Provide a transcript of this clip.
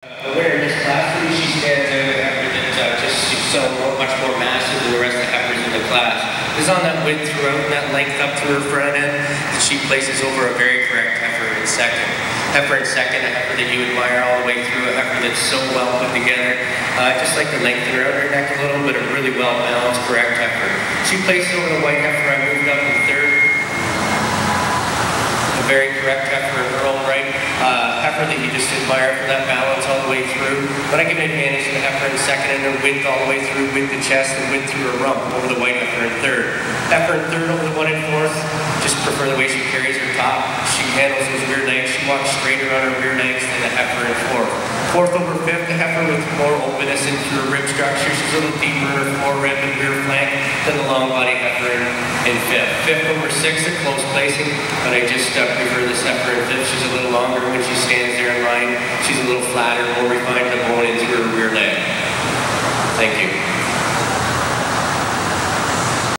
This class, she stands out after that, uh, just she's so much more massive than the rest of the heifers in the class. Is on that width throughout and that length up to her front end. that She places over a very correct heifer in second. Heifer in second, a heifer that you admire all the way through, a heifer that's so well put together. Uh, just like the length around her neck a little, but a really well balanced, correct heifer. She places over the white heifer I moved up in third. A very correct heifer in her own right. Uh, heifer that you just admire for that balance all the way through. But I give an advantage to the heifer in second and her width all the way through, width the chest and width through her rump over the white heifer in third. Heifer in third over the one in fourth. Just prefer the way she carries her top. She handles those rear legs. She walks straighter on her rear legs than the heifer in fourth. Fourth over fifth, the heifer with more openness into her rib structure. She's a little deeper in her forearm and rear flank than the long body heifer in, fifth. Fifth over sixth, a close placing, but I just uh, prefer this heifer in fifth. She's a little longer when she stands there a more refined to the bone into her rear leg. Thank you.